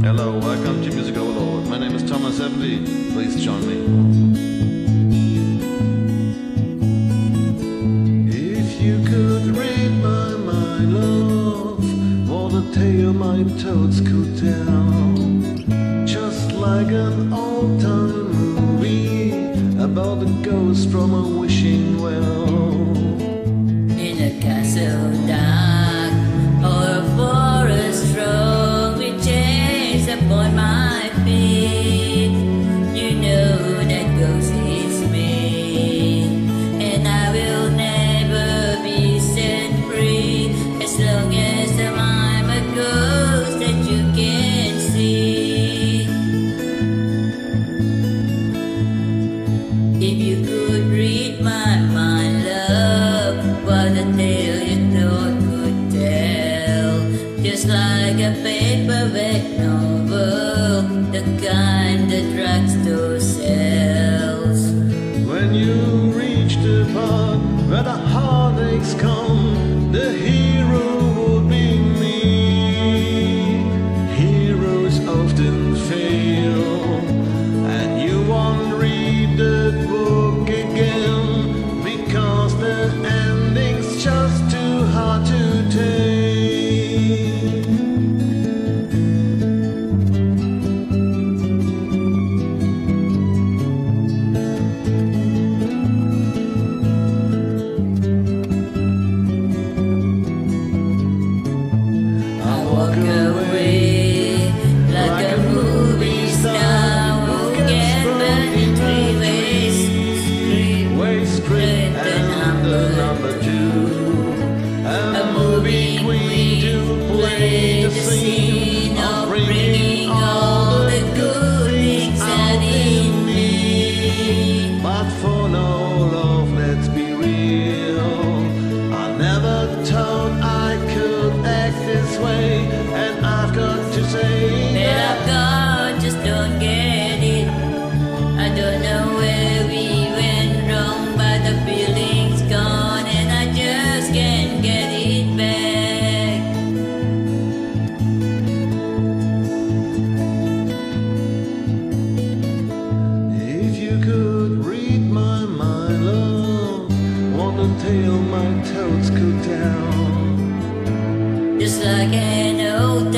Hello, welcome to Music Overload. My name is Thomas Evely. Please join me. If you could read my mind, love, what a tale my toads could tell. Just like an old time movie about a ghost from a wishing well. in a castle dark Just like a paperback novel, the kind the drugstore sells. When you reach the part where the heartaches come, the hero would be me. Heroes often fail, and you won't read the book again because the ending's just too hard to take. Read my mind, love, what a tale my toads could tell. Just like an old